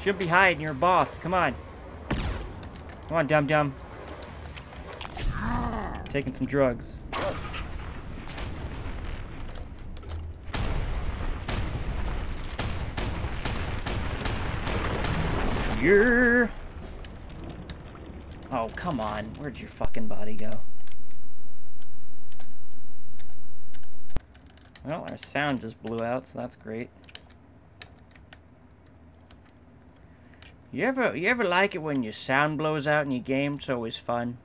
Should be hiding. You're a boss. Come on. Come on, dum dum. Taking some drugs. Yeah. Oh, come on. Where'd your fucking body go? Well, our sound just blew out, so that's great. You ever you ever like it when your sound blows out in your game? It's always fun.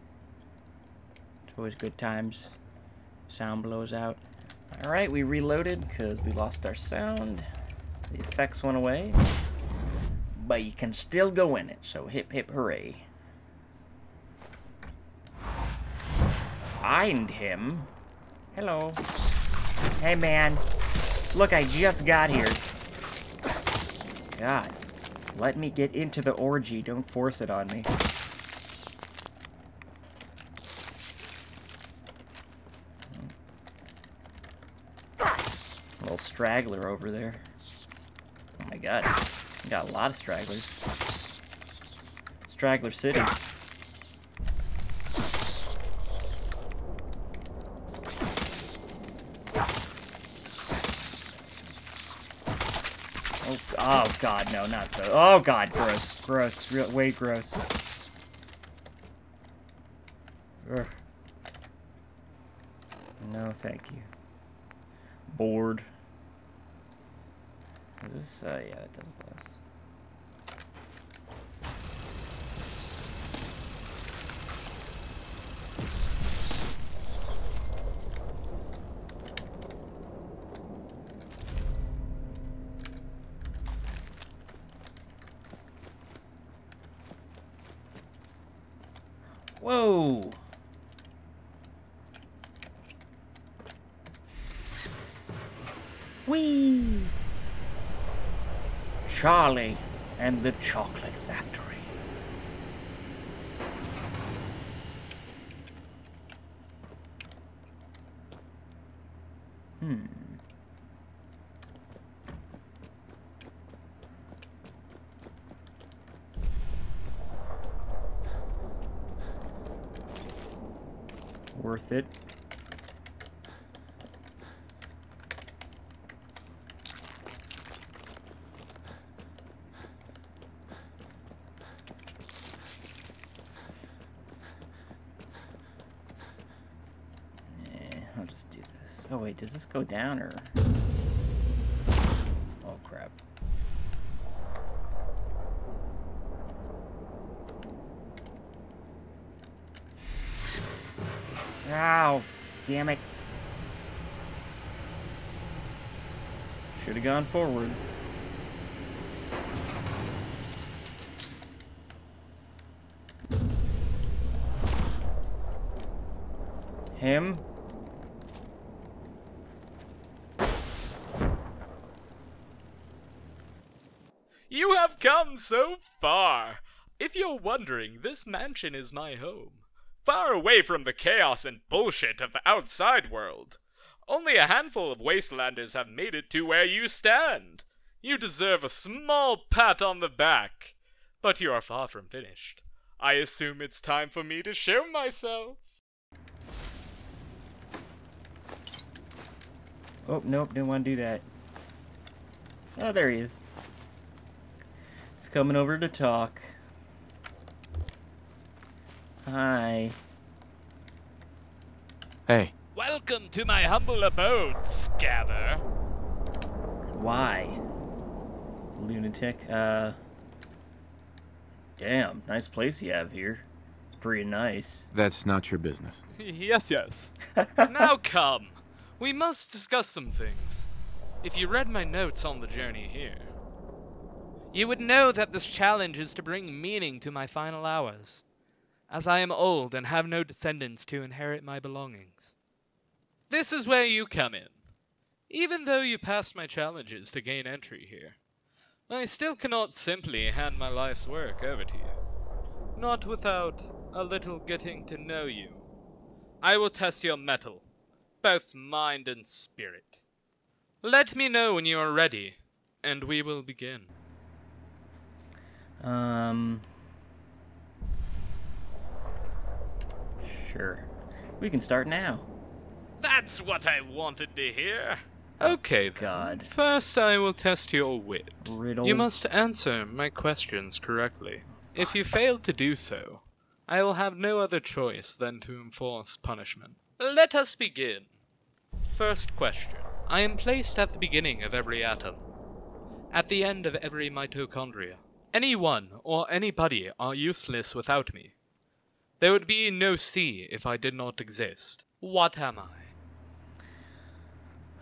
It's always good times. Sound blows out. Alright, we reloaded because we lost our sound. The effects went away. But you can still go in it, so hip hip hooray. Find him? Hello. Hey man. Look, I just got here. God. Let me get into the orgy. Don't force it on me. Little straggler over there. Oh my god. Got a lot of stragglers. Straggler City. Oh, oh god, no, not the. Oh god, gross, gross, real, way gross. Ugh. No, thank you. Bored. Is this? Uh, yeah, it does Charlie and the Chocolate Factory. Hmm. Worth it. Eh, I'll just do this. Oh wait, does this go down or? Oh crap. Ow! Damn it. Should have gone forward. Him? You have come so far. If you're wondering, this mansion is my home. Far away from the chaos and bullshit of the outside world. Only a handful of wastelanders have made it to where you stand. You deserve a small pat on the back. But you are far from finished. I assume it's time for me to show myself. Oh, nope, didn't want to do that. Oh, there he is. He's coming over to talk. Hi. Hey, Welcome to my humble abode, Scavver. Why? Lunatic. Uh. Damn, nice place you have here. It's pretty nice. that's not your business. yes, yes. now come. We must discuss some things. If you read my notes on the journey here, you would know that this challenge is to bring meaning to my final hours, as I am old and have no descendants to inherit my belongings. This is where you come in. Even though you passed my challenges to gain entry here, I still cannot simply hand my life's work over to you. Not without a little getting to know you. I will test your mettle, both mind and spirit. Let me know when you are ready, and we will begin. Um. Sure. We can start now. That's what I wanted to hear. Okay, then. God. First, I will test your wit. Riddles. You must answer my questions correctly. If you fail to do so, I will have no other choice than to enforce punishment. Let us begin. First question. I am placed at the beginning of every atom, at the end of every mitochondria. Anyone or anybody are useless without me. There would be no sea if I did not exist. What am I?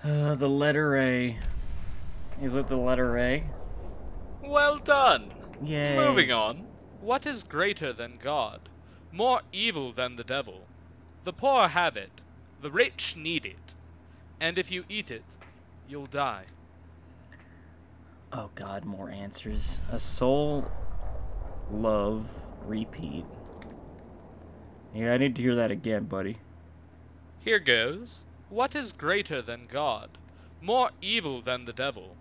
Uh, the letter A. Is it the letter A? Well done. Yay. Moving on. What is greater than God? More evil than the devil? The poor have it, the rich need it, and if you eat it, you'll die. Oh god, more answers. A soul, love, repeat. Yeah, I need to hear that again, buddy. Here goes. What is greater than God? More evil than the devil?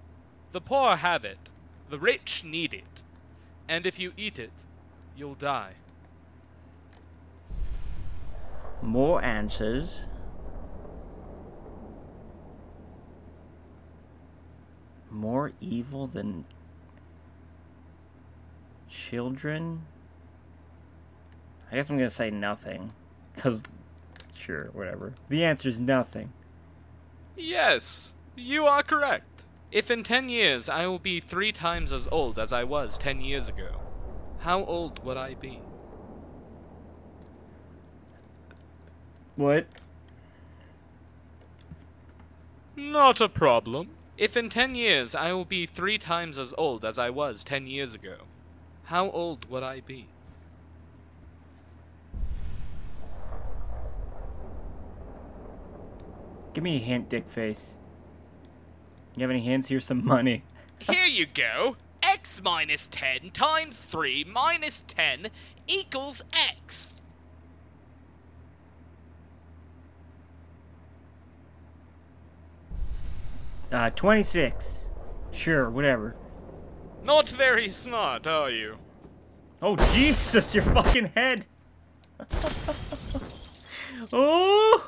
The poor have it, the rich need it, and if you eat it, you'll die. More answers. More evil than children? I guess I'm gonna say nothing. Cause, sure, whatever. The answer's nothing. Yes, you are correct. If in ten years I will be three times as old as I was ten years ago, how old would I be? What? Not a problem. If in ten years I will be three times as old as I was ten years ago, how old would I be? Give me a hint, dick face. You have any hints? Here's some money. Here you go. x minus 10 times 3 minus 10 equals x. Uh, 26. Sure, whatever. Not very smart, are you? Oh, Jesus, your fucking head! oh!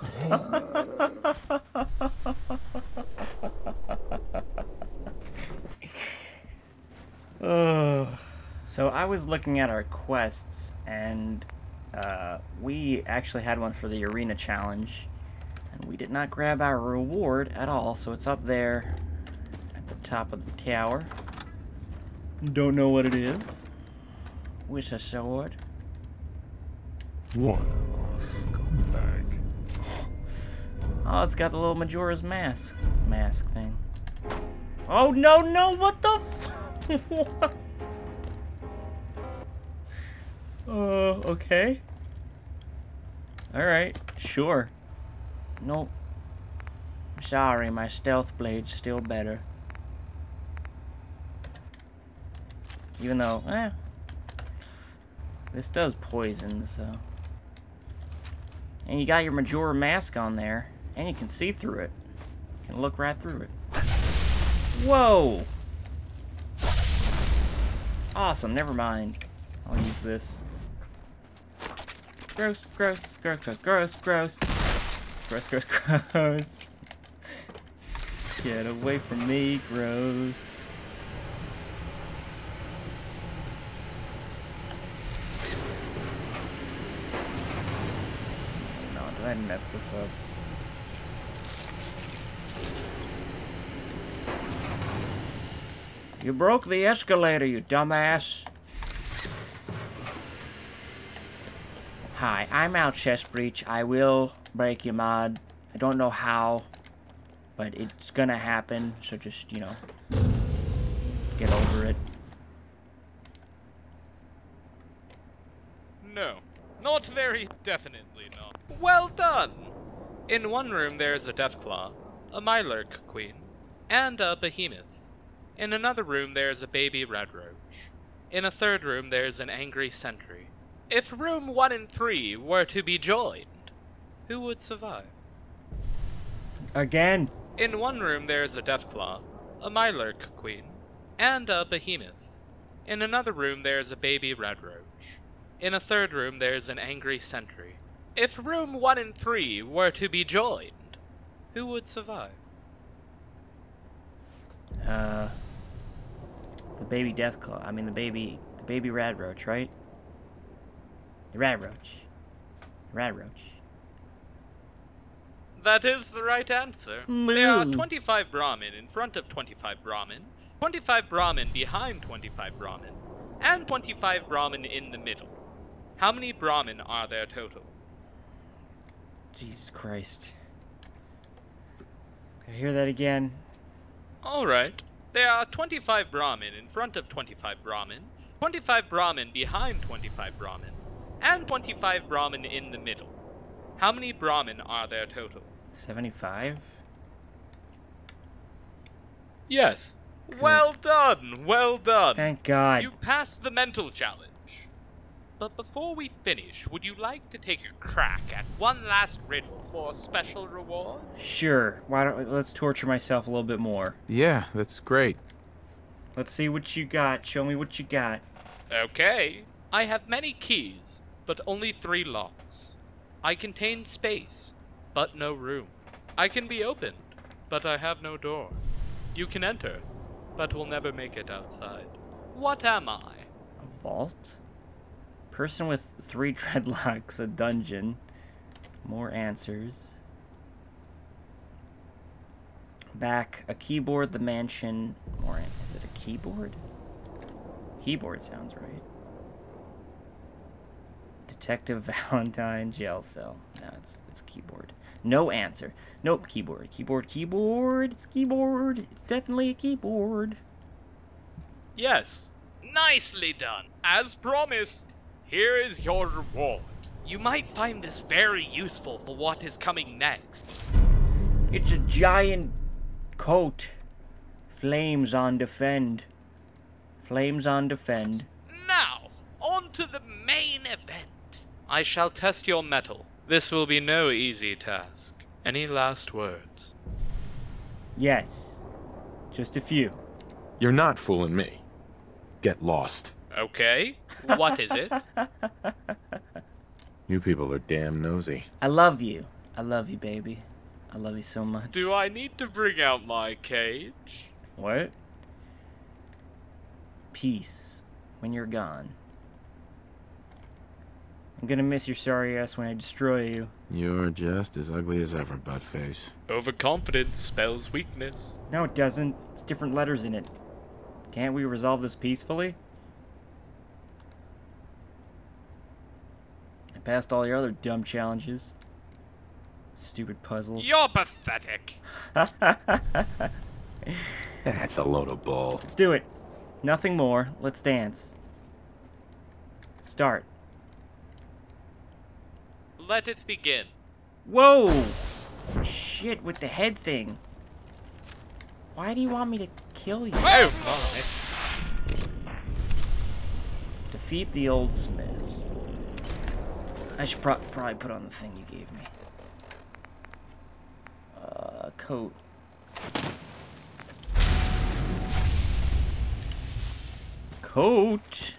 oh. So I was looking at our quests, and uh, we actually had one for the arena challenge, and we did not grab our reward at all. So it's up there at the top of the tower. Don't know what it is. Wish I sword. What a scumbag. Oh, it's got the little Majora's mask mask thing. Oh no no! What the? F what? Uh, okay. All right, sure. Nope. Sorry, my stealth blade's still better. Even though, eh, this does poison, so. And you got your Majora mask on there, and you can see through it. You can look right through it. Whoa! Awesome, never mind. I'll use this. Gross, gross, gross, gross, gross, gross. Gross, gross, gross. Get away from me, gross. No, did I mess this up? You broke the escalator, you dumbass. Hi, I'm Al Chestbreach. I will break your mod. I don't know how, but it's gonna happen, so just, you know, get over it. No. Not very definitely not. Well done! In one room there is a Deathclaw, a Mirelurk Queen, and a Behemoth. In another room there is a baby Radroach. In a third room there is an angry sentry. If room 1 and 3 were to be joined, who would survive? Again. In one room there is a Deathclaw, a Mirelurk Queen, and a Behemoth. In another room, there is a baby radroach. In a third room, there is an angry sentry. If room 1 and 3 were to be joined, who would survive? Uh, it's the baby death claw. I mean, the baby, the baby rad roach, right? The rad roach. The rad roach. That is the right answer. There are 25 Brahmin in front of 25 Brahmin, 25 Brahmin behind 25 Brahmin, and 25 Brahmin in the middle. How many Brahmin are there total? Jesus Christ. Can I hear that again? Alright. There are 25 Brahmin in front of 25 Brahmin, 25 Brahmin behind 25 Brahmin, and 25 Brahmin in the middle. How many Brahmin are there total? 75? Yes. Well done, well done. Thank God. You passed the mental challenge. But before we finish, would you like to take a crack at one last riddle for a special reward? Sure. Why don't let's torture myself a little bit more. Yeah, that's great. Let's see what you got. Show me what you got. Okay. I have many keys, but only three locks. I contain space, but no room. I can be opened, but I have no door. You can enter, but will never make it outside. What am I? A vault? Person with three dreadlocks, a dungeon. More answers. Back, a keyboard, the mansion. More. Is it a keyboard? Keyboard sounds right. Detective Valentine jail cell. No, it's it's keyboard. No answer. Nope, keyboard. Keyboard, keyboard. It's keyboard. It's definitely a keyboard. Yes. Nicely done. As promised, here is your reward. You might find this very useful for what is coming next. It's a giant coat. Flames on defend. Flames on defend. Now, on to the main event. I shall test your metal. This will be no easy task. Any last words? Yes. Just a few. You're not fooling me. Get lost. Okay. What is it? You people are damn nosy. I love you. I love you, baby. I love you so much. Do I need to bring out my cage? What? Peace. When you're gone. I'm gonna miss your sorry ass when I destroy you. You're just as ugly as ever, Buttface. Overconfidence spells weakness. No, it doesn't. It's different letters in it. Can't we resolve this peacefully? I passed all your other dumb challenges. Stupid puzzles. You're pathetic. That's a load of bull. Let's do it. Nothing more. Let's dance. Start. Let it begin. Whoa! Shit with the head thing. Why do you want me to kill you? Oh my. Defeat the old smiths. I should pro probably put on the thing you gave me. Uh, coat. Coat?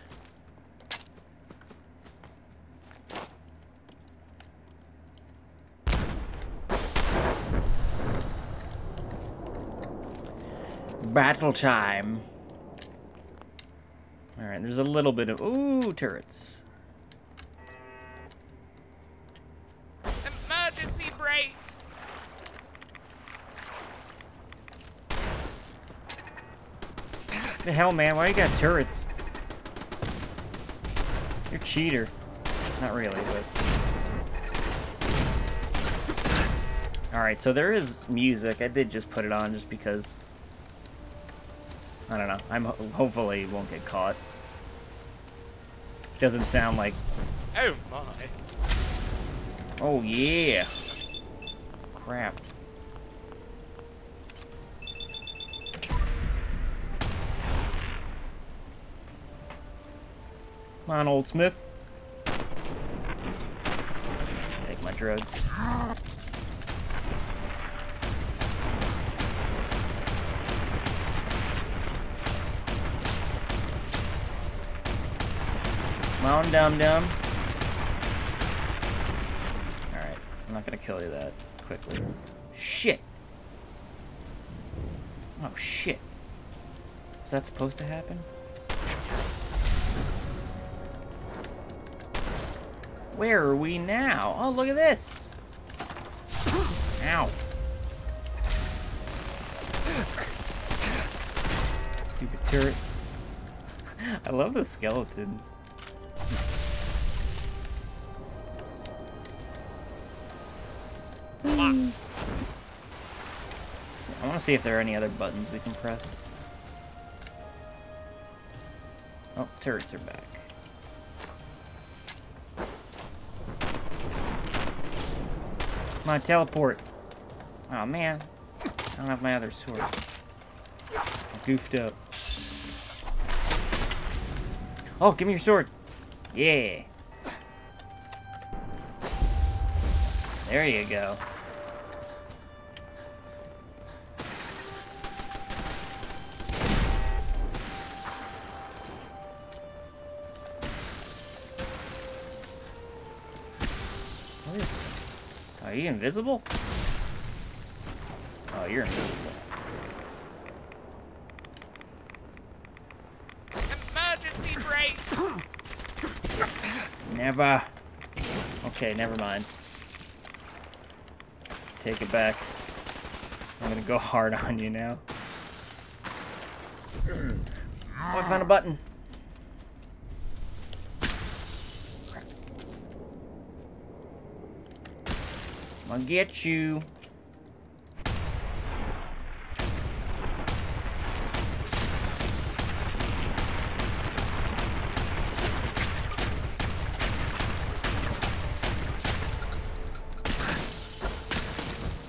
Battle time. Alright, there's a little bit of... Ooh, turrets. Emergency brakes. The hell, man? Why you got turrets? You're a cheater. Not really, but... Alright, so there is music. I did just put it on just because... I don't know. I'm ho hopefully won't get caught. Doesn't sound like... Oh my. Oh, yeah! Crap. Come on, old Smith. Take my drugs. Come dum dum. Alright, I'm not gonna kill you that quickly. Shit! Oh shit. Is that supposed to happen? Where are we now? Oh, look at this! Ow. Stupid turret. I love the skeletons. Want to see if there are any other buttons we can press. Oh, turrets are back. On, teleport. Oh man, I don't have my other sword. I goofed up. Oh, give me your sword. Yeah. There you go. You invisible? Oh, you're invisible. Emergency brake! Never. Okay, never mind. Take it back. I'm gonna go hard on you now. Oh, I found a button. Gonna get you.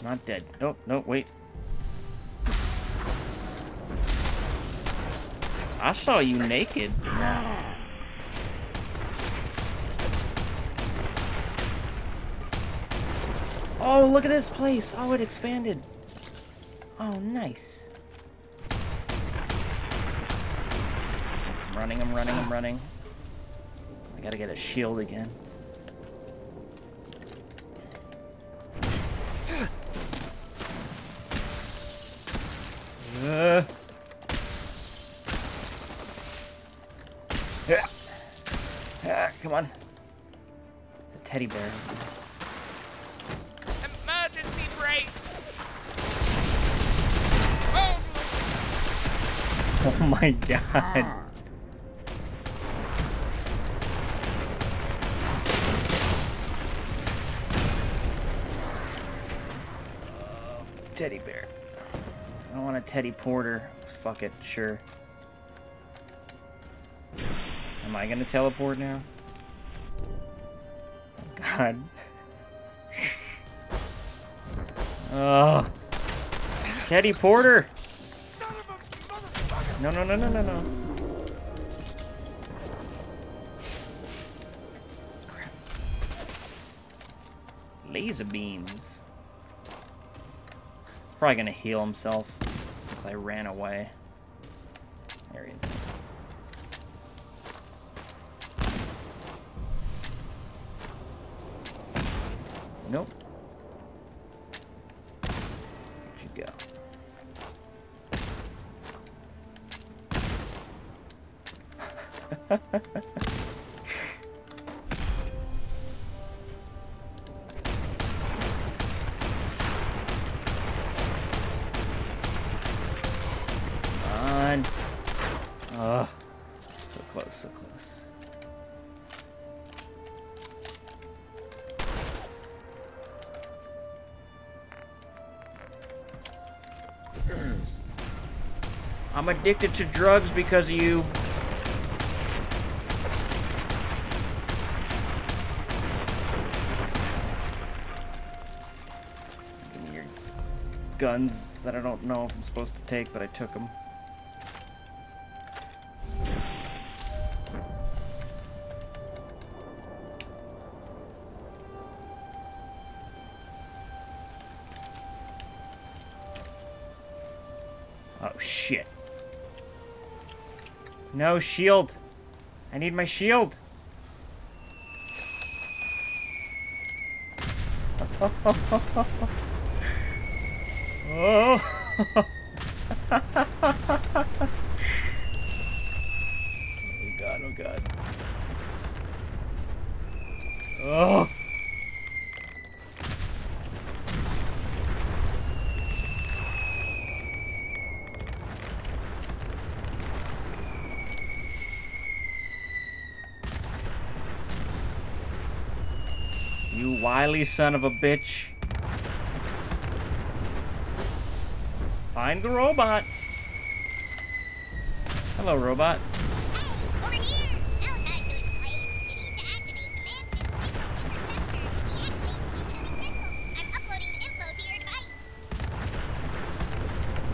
Not dead. Nope, nope, wait. I saw you naked. Oh, look at this place. Oh, it expanded. Oh, nice. I'm running, I'm running, I'm running. I gotta get a shield again. Uh. Yeah. Ah, come on. It's a teddy bear. Emergency brake! Oh! Oh my god. Ah. Teddy bear. I want a Teddy Porter. Fuck it, sure. Am I gonna teleport now? Oh god. Oh. Teddy Porter! No, no, no, no, no, no. Laser beams. He's probably gonna heal himself since I ran away. Oh. I'm addicted to drugs because of you. guns that I don't know if I'm supposed to take, but I took them. Oh, shit. No, shield. I need my shield. oh. oh god, oh god. Oh. You wily son of a bitch. Find the robot. Hello, robot. Hey, over here!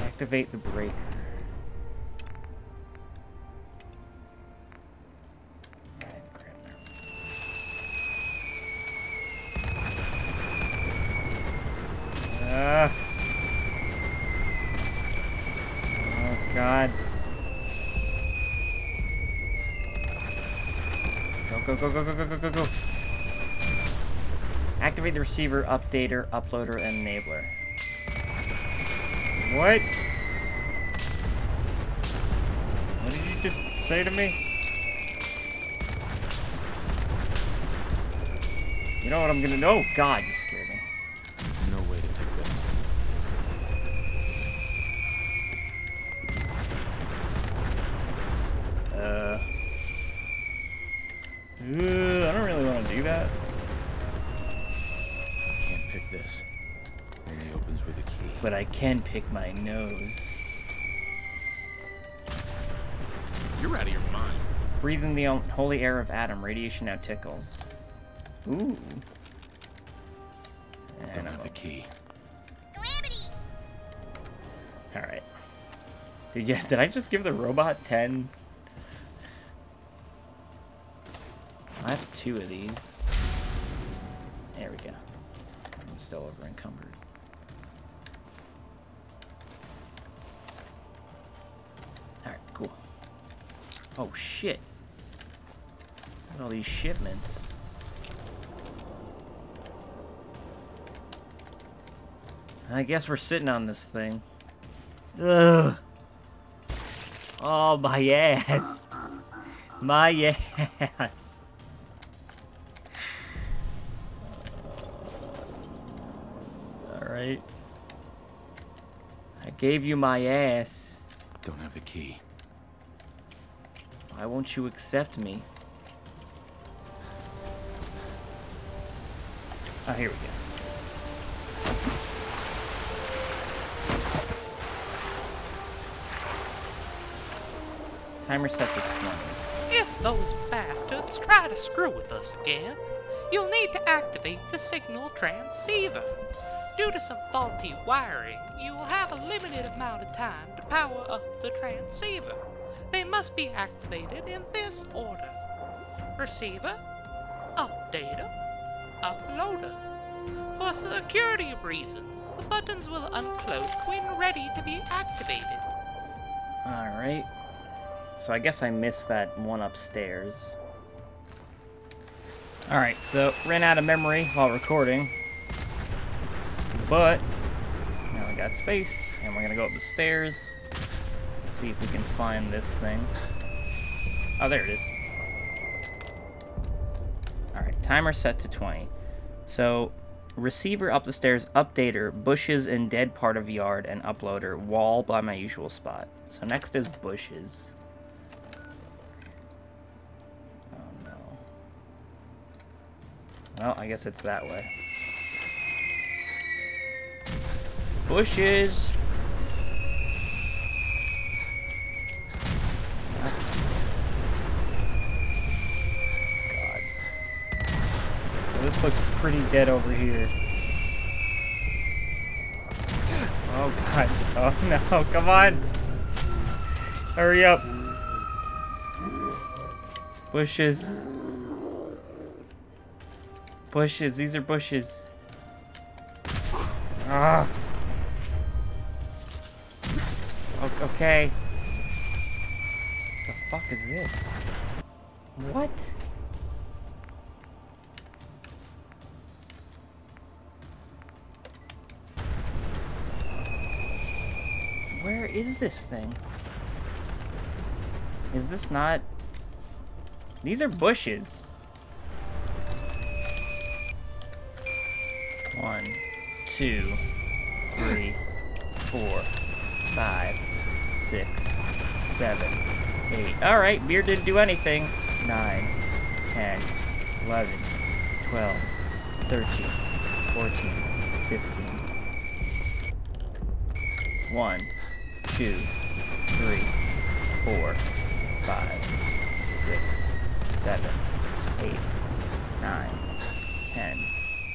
Now go, go, go, go, go, go, go, go. Activate the receiver, updater, uploader, enabler. What? What did you just say to me? You know what I'm gonna- Oh, God, you can pick my nose. You're out of your mind. Breathing the holy air of Adam. Radiation now tickles. Ooh. Don't have the key. Calamity! Alright. Did, you, did I just give the robot 10? I have two of these. There we go. I'm still over encumbered. Cool. Oh shit. All these shipments. I guess we're sitting on this thing. Ugh. Oh, my ass. My ass. Alright. I gave you my ass. Don't have the key. Why won't you accept me? Oh, here we go. Timer set to 20. If those bastards try to screw with us again, you'll need to activate the signal transceiver. Due to some faulty wiring, you will have a limited amount of time to power up the transceiver. They must be activated in this order. Receiver, updater, uploader. For security reasons, the buttons will uncloak when ready to be activated. Alright. So I guess I missed that one upstairs. Alright, so ran out of memory while recording. But now we got space, and we're gonna go up the stairs. See if we can find this thing. Oh, there it is. Alright, timer set to 20. So, receiver up the stairs, updater, bushes in dead part of yard, and uploader, wall by my usual spot. So next is bushes. Oh no. Well, I guess it's that way. Bushes! This looks pretty dead over here. Oh god. Oh no, come on! Hurry up! Bushes. Bushes, these are bushes. Ah! Okay. The fuck is this? What? Is this thing? Is this not... These are bushes. One, two, three, four, five, six, seven, eight. Alright, beer didn't do anything. Nine, ten, eleven, twelve, thirteen, fourteen, fifteen. One, two, three, four, five, six, seven, eight, nine, ten,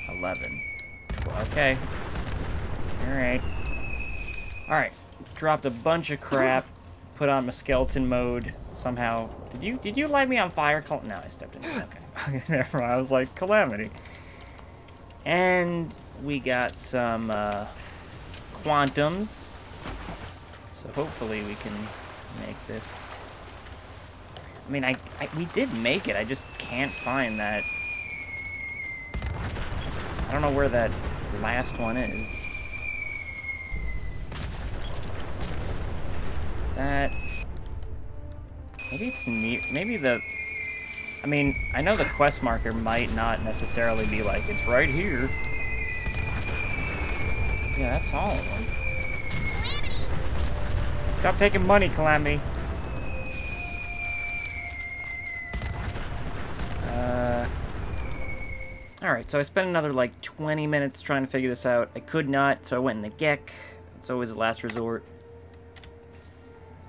eleven, twelve. Okay. Alright. Alright. Dropped a bunch of crap. Put on my skeleton mode. Somehow. Did you did you light me on fire? Cal no, I stepped in. Okay. I was like, calamity. And we got some uh, quantums. So hopefully we can make this. I mean, I, I we did make it. I just can't find that. I don't know where that last one is. That. Maybe it's near. Maybe the. I mean, I know the quest marker might not necessarily be like, it's right here. Yeah, that's all! Stop taking money, Calamity. Uh. Alright, so I spent another like 20 minutes trying to figure this out. I could not, so I went in the GECK. It's always a last resort.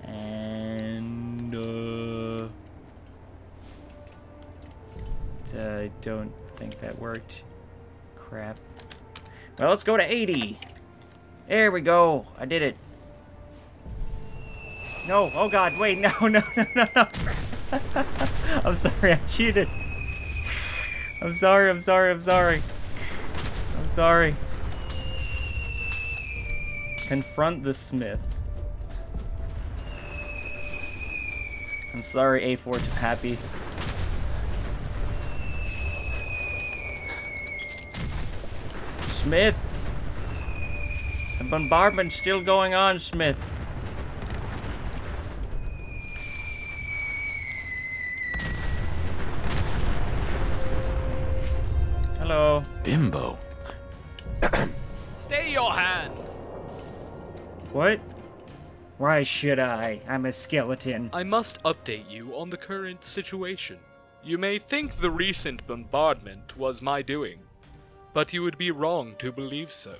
And, uh... I don't think that worked. Crap. Well, let's go to 80. There we go. I did it. No, oh god, wait, no, no, no, no, no. I'm sorry, I cheated. I'm sorry, I'm sorry, I'm sorry. I'm sorry. Confront the smith. I'm sorry, A4 to Happy. Smith! The bombardment's still going on, Smith. Bimbo. Stay your hand. What? Why should I? I'm a skeleton. I must update you on the current situation. You may think the recent bombardment was my doing, but you would be wrong to believe so.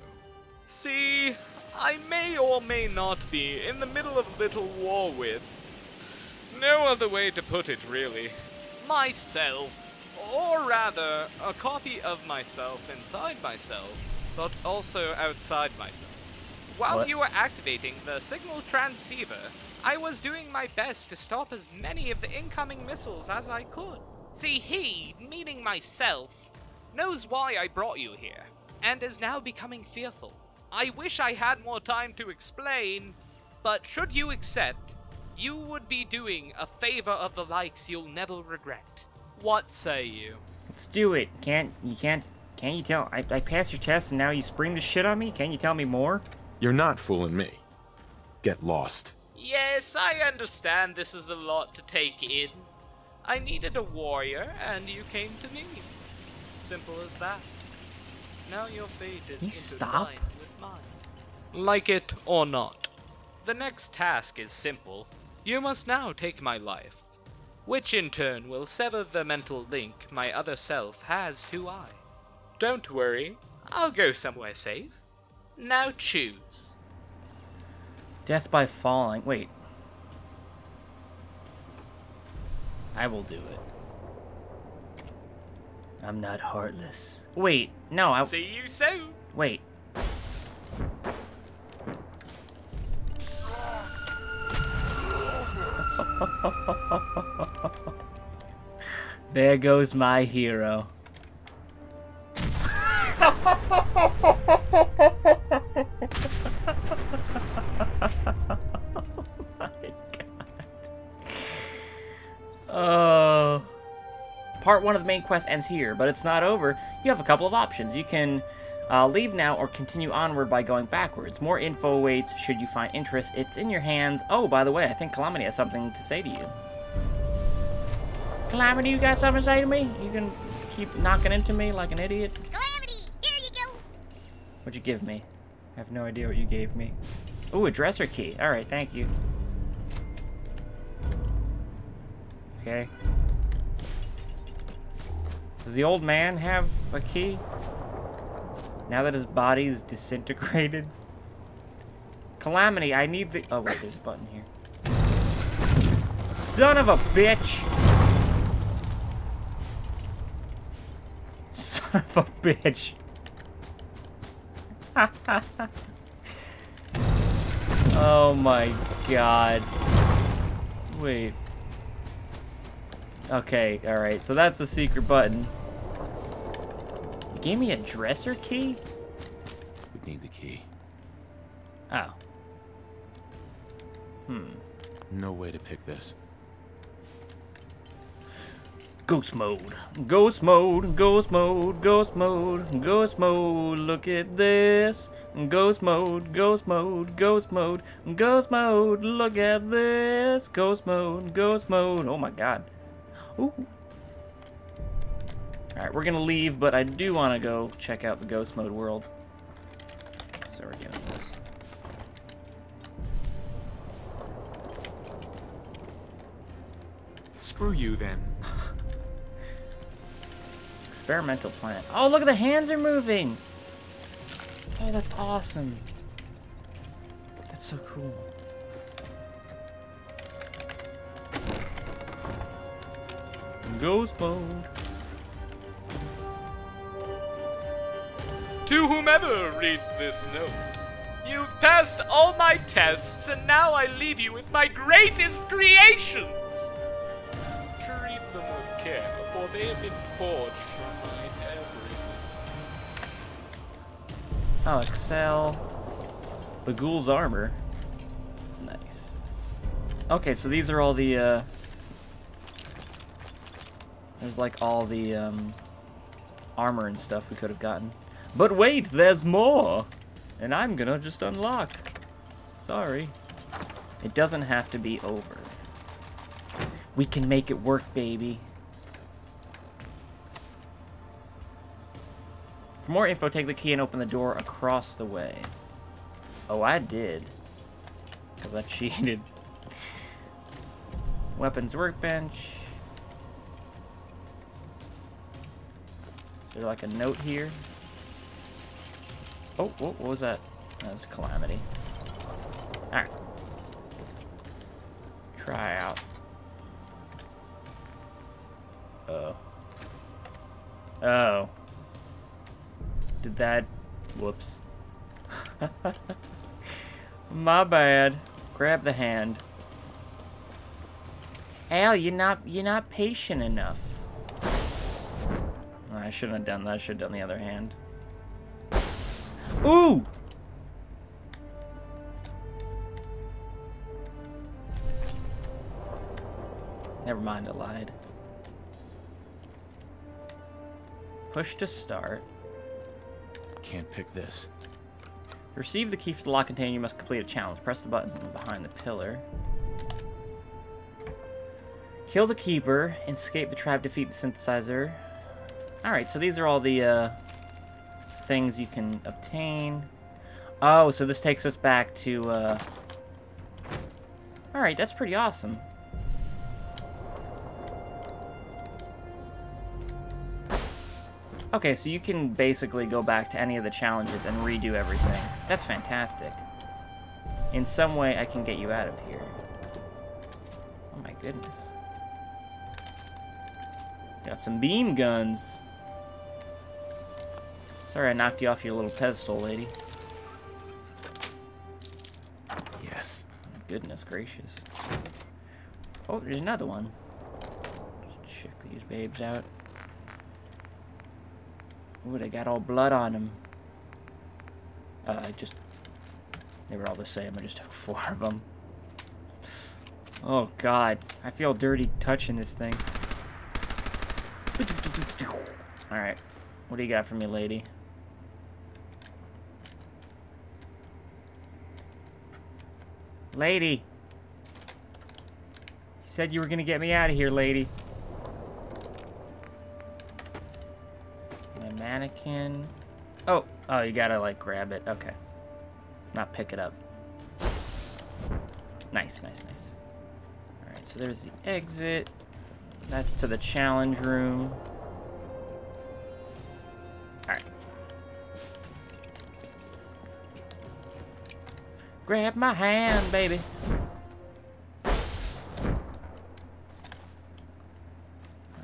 See, I may or may not be in the middle of a little war with. No other way to put it, really. Myself. Or rather, a copy of myself inside myself, but also outside myself. While What? you were activating the signal transceiver, I was doing my best to stop as many of the incoming missiles as I could. See, he, meaning myself, knows why I brought you here, and is now becoming fearful. I wish I had more time to explain, but should you accept, you would be doing a favor of the likes you'll never regret. What say you? Let's do it. Can't you can't can't you tell I, I passed your test and now you spring the shit on me? Can you tell me more? You're not fooling me. Get lost. Yes, I understand this is a lot to take in. I needed a warrior, and you came to me. Simple as that. Now your fate is you stop? intertwined with mine. Like it or not. The next task is simple. You must now take my life, which in turn will sever the mental link my other self has to I. Don't worry, I'll go somewhere safe. Now choose. Death by falling. Wait. I will do it. I'm not heartless. Wait, no, I See you soon. wait. There goes my hero. Oh. Part one of the main quest ends here, but it's not over. You have a couple of options. You can Uh, leave now or continue onward by going backwards. More info awaits should you find interest. It's in your hands. Oh, by the way, I think Calamity has something to say to you. Calamity, you got something to say to me? You can keep knocking into me like an idiot? Calamity, here you go. What'd you give me? I have no idea what you gave me. Ooh, a dresser key. Alright, thank you. Okay. Does the old man have a key? Now that his body's disintegrated? Calamity, I need the- Oh wait, there's a button here. Son of a bitch! Son of a bitch. oh my god. Wait. Okay, alright, so that's the secret button. You gave me a dresser key? We need the key. Oh. Hmm. No way to pick this. Ghost mode. Ghost mode. Ghost mode. Ghost mode. Ghost mode. Look at this. Ghost mode. Ghost mode. Ghost mode. Ghost mode. Look at this. Ghost mode. Ghost mode. Oh my god. Ooh. Alright, we're gonna leave, but I do want to go check out the ghost mode world. So we're doing this. Screw you then. Experimental plant. Oh, look the hands are moving. Oh, that's awesome. That's so cool. Ghost mode. To whomever reads this note, you've passed all my tests, and now I leave you with my greatest creations. Treat them with care, for they have been forged from Oh, Excel. Bagul's armor. Nice. Okay, so these are all the, uh... There's like all the, um... Armor and stuff we could have gotten. But wait, there's more! And I'm gonna just unlock. Sorry. It doesn't have to be over. We can make it work, baby. For more info, take the key and open the door across the way. Oh, I did. Because I cheated. Weapons workbench. Is there like a note here? Oh, what was that? That was Calamity. Alright. Try out. Oh. Oh. That... Whoops. My bad. Grab the hand. Al, you're not you're not patient enough. Oh, I shouldn't have done that. I should have done the other hand. Ooh! Never mind, I lied. Push to start. Can't pick this. Receive the key for the lock container, you must complete a challenge. Press the buttons behind the pillar. Kill the keeper. Escape the trap. Defeat the synthesizer. Alright, so these are all the uh, things you can obtain. Oh, so this takes us back to... Uh... Alright, that's pretty awesome. Okay, so you can basically go back to any of the challenges and redo everything. That's fantastic. In some way, I can get you out of here. Oh my goodness. Got some beam guns. Sorry I knocked you off your little pedestal, lady. Yes. Goodness gracious. Oh, there's another one. Let's check these babes out. Ooh, they got all blood on them. Uh, I just... They were all the same. I just took four of them. Oh, God. I feel dirty touching this thing. Alright. What do you got for me, lady? Lady! You said you were gonna get me out of here, lady. Mannequin. Oh, oh, you gotta like grab it. Okay. Not pick it up. Nice, nice, nice. Alright, so there's the exit. That's to the challenge room. Alright. Grab my hand, baby.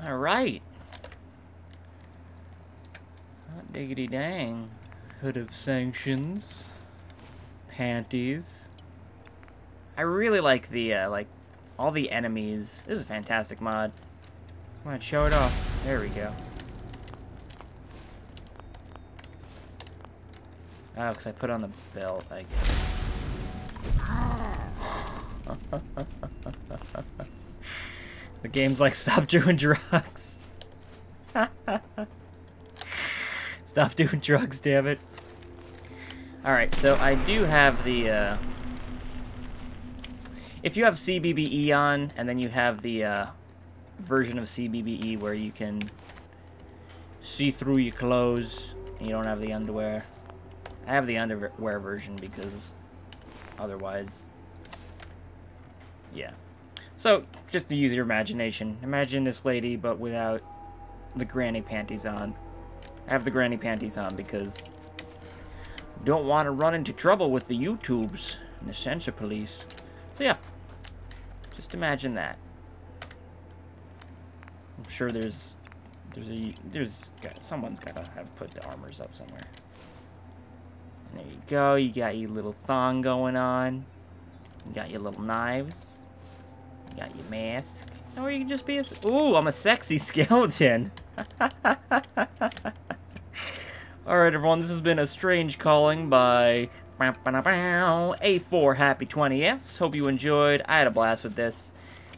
Alright. Hot diggity dang. Hood of sanctions. Panties. I really like the, uh, like, all the enemies. This is a fantastic mod. Come on, show it off. There we go. Oh, because I put on the belt, I guess. the game's like, stop doing drugs. stop doing drugs, damn it. Alright, so I do have the, uh... If you have CBBE on, and then you have the, uh, version of CBBE where you can see through your clothes, and you don't have the underwear. I have the underwear version because otherwise, yeah. So, just to use your imagination, imagine this lady, but without the granny panties on. I have the granny panties on because don't want to run into trouble with the YouTubes and the censor police. So yeah, just imagine that. I'm sure there's there's a there's someone's gotta have put the armors up somewhere. And there you go. You got your little thong going on. You got your little knives. You got your mask. Or you can just be a. Ooh, I'm a sexy skeleton. Alright, everyone, this has been a strange calling by A4 Happy 20s. Hope you enjoyed. I had a blast with this.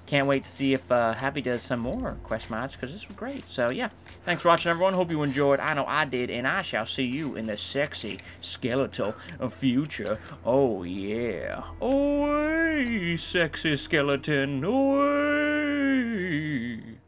Can't wait to see if uh, Happy does some more quest mods, because this was great. So, yeah. Thanks for watching, everyone. Hope you enjoyed. I know I did, and I shall see you in the sexy skeletal future. Oh, yeah. Oh, sexy skeleton. Oh, Yay!